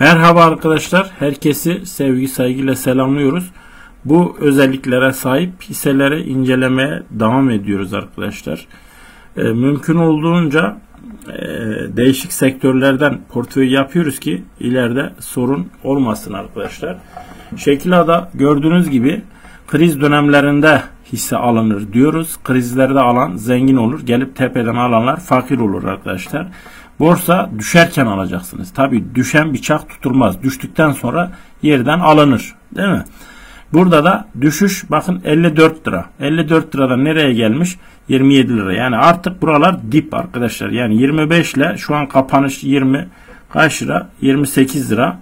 Merhaba arkadaşlar. Herkesi sevgi saygıyla selamlıyoruz. Bu özelliklere sahip hisseleri incelemeye devam ediyoruz arkadaşlar. E, mümkün olduğunca e, değişik sektörlerden portföy yapıyoruz ki ileride sorun olmasın arkadaşlar. Şekilada gördüğünüz gibi kriz dönemlerinde hisse alınır diyoruz. Krizlerde alan zengin olur. Gelip tepeden alanlar fakir olur arkadaşlar. Borsa düşerken alacaksınız. Tabi düşen bıçak tutulmaz. Düştükten sonra yerden alınır. Değil mi? Burada da düşüş bakın 54 lira. 54 liradan nereye gelmiş? 27 lira. Yani artık buralar dip arkadaşlar. Yani 25 ile şu an kapanış 20 kaç lira? 28 lira.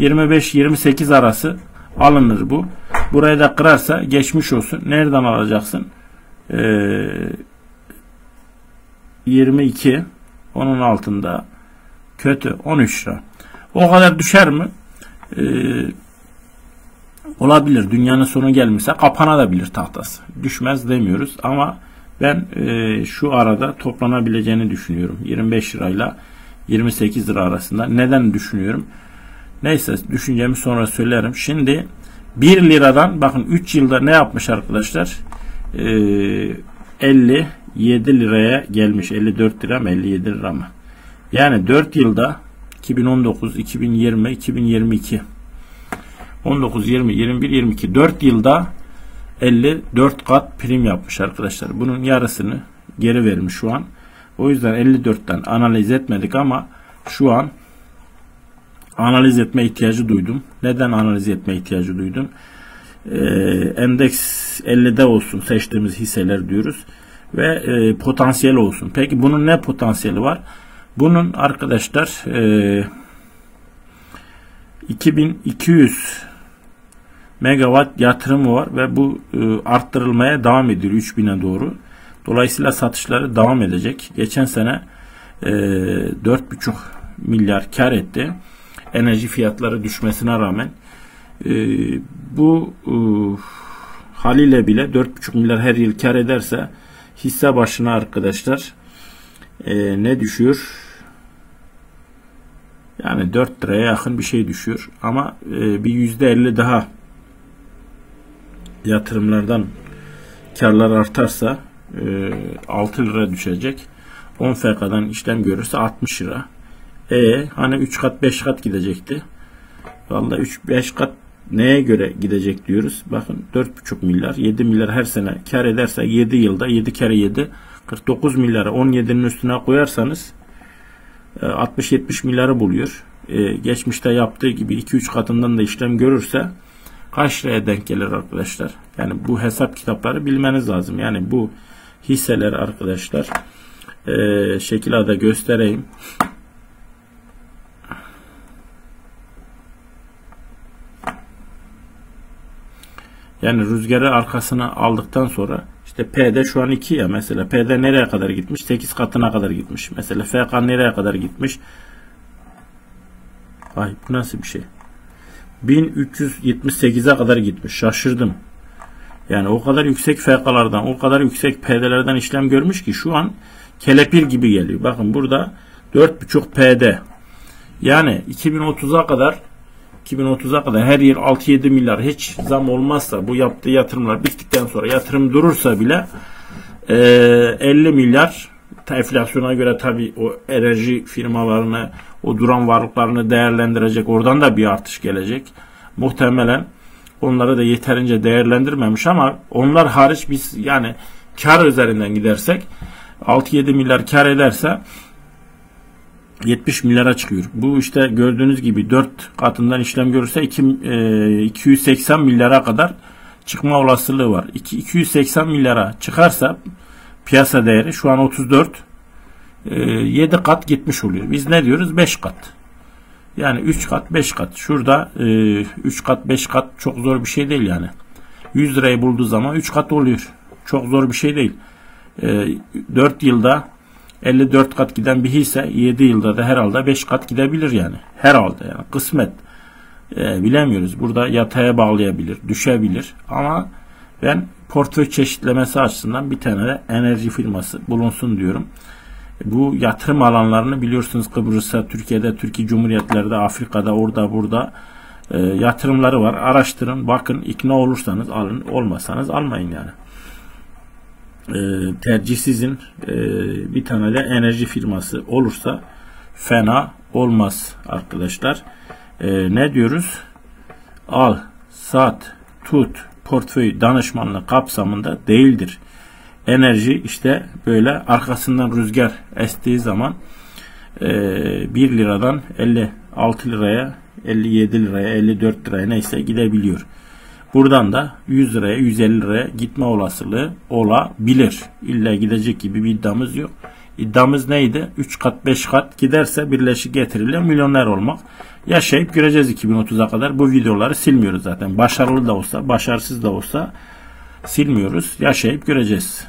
25-28 arası alınır bu. Burayı da kırarsa geçmiş olsun. Nereden alacaksın? Ee, 22 onun altında kötü 13 lira. O kadar düşer mi? Ee, olabilir. Dünyanın sonu gelmişse kapanabilir tahtası. Düşmez demiyoruz ama ben e, şu arada toplanabileceğini düşünüyorum. 25 lirayla 28 lira arasında. Neden düşünüyorum? Neyse düşüncemi sonra söylerim. Şimdi 1 liradan bakın 3 yılda ne yapmış arkadaşlar? Ee, e, 50 7 liraya gelmiş. 54 lira mı 57 lira mı? Yani 4 yılda 2019, 2020, 2022 19, 20, 21, 22 4 yılda 54 kat prim yapmış arkadaşlar. Bunun yarısını geri vermiş şu an. O yüzden 54'ten analiz etmedik ama şu an analiz etme ihtiyacı duydum. Neden analiz etme ihtiyacı duydum? Ee, endeks 50'de olsun seçtiğimiz hisseler diyoruz ve e, potansiyel olsun. Peki bunun ne potansiyeli var? Bunun arkadaşlar e, 2200 megawatt yatırımı var ve bu e, arttırılmaya devam ediyor 3000'e doğru. Dolayısıyla satışları devam edecek. Geçen sene e, 4,5 milyar kar etti. Enerji fiyatları düşmesine rağmen e, bu e, haliyle bile 4,5 milyar her yıl kar ederse hisse başına arkadaşlar e, ne düşüyor? Yani 4 liraya yakın bir şey düşüyor. Ama e, bir %50 daha yatırımlardan karlar artarsa e, 6 lira düşecek. 10 FK'dan işlem görürse 60 lira. E hani 3 kat 5 kat gidecekti. Vallahi 3 5 kat neye göre gidecek diyoruz. Bakın 4,5 milyar 7 milyar her sene kar ederse 7 yılda 7 kere 7 49 milyara 17'nin üstüne koyarsanız 60-70 e, milyarı buluyor. Ee, geçmişte yaptığı gibi 2-3 katından da işlem görürse kaç liraya denk gelir arkadaşlar? Yani bu hesap kitapları bilmeniz lazım. Yani bu hisseler arkadaşlar e, şekil ada göstereyim. Yani rüzgarı arkasına aldıktan sonra işte P'de şu an 2 ya mesela P'de nereye kadar gitmiş? 8 katına kadar gitmiş. Mesela FK nereye kadar gitmiş? Ay bu nasıl bir şey? 1378'e kadar gitmiş. Şaşırdım. Yani o kadar yüksek FK'lardan, o kadar yüksek PD'lerden işlem görmüş ki şu an kelepir gibi geliyor. Bakın burada 4.5 PD. Yani 2030'a kadar 2030'a kadar her yıl 6-7 milyar hiç zam olmazsa bu yaptığı yatırımlar bittikten sonra yatırım durursa bile e, 50 milyar enflasyona göre tabi o enerji firmalarını o duran varlıklarını değerlendirecek oradan da bir artış gelecek. Muhtemelen onları da yeterince değerlendirmemiş ama onlar hariç biz yani kar üzerinden gidersek 6-7 milyar kar ederse 70 milyara çıkıyor. Bu işte gördüğünüz gibi 4 katından işlem görürse 2, e, 280 milyara kadar çıkma olasılığı var. 2, 280 milyara çıkarsa piyasa değeri şu an 34 e, 7 kat gitmiş oluyor. Biz ne diyoruz? 5 kat. Yani 3 kat 5 kat. Şurada e, 3 kat 5 kat çok zor bir şey değil yani. 100 lirayı bulduğu zaman 3 kat oluyor. Çok zor bir şey değil. E, 4 yılda 54 kat giden bir hisse 7 yılda da herhalde 5 kat gidebilir yani. Herhalde yani kısmet. E, bilemiyoruz. Burada yataya bağlayabilir, düşebilir ama ben portföy çeşitlemesi açısından bir tane de enerji firması bulunsun diyorum. Bu yatırım alanlarını biliyorsunuz Kıbrıs'ta, Türkiye'de, Türkiye Cumhuriyetlerde, Afrika'da, orada, burada e, yatırımları var. Araştırın, bakın, ikna olursanız alın, olmasanız almayın yani. E, tercih sizin. E, bir tane de enerji firması olursa fena olmaz arkadaşlar. E, ne diyoruz? Al, sat, tut, portföy danışmanlık kapsamında değildir. Enerji işte böyle arkasından rüzgar estiği zaman e, 1 liradan 56 liraya 57 liraya 54 liraya neyse gidebiliyor. Buradan da 100 liraya 150 liraya gitme olasılığı olabilir. İlla gidecek gibi bir iddiamız yok. İddiamız neydi? 3 kat 5 kat giderse birleşik getiriyle milyoner olmak. Yaşayıp göreceğiz 2030'a kadar. Bu videoları silmiyoruz zaten. Başarılı da olsa, başarısız da olsa silmiyoruz. Yaşayıp göreceğiz.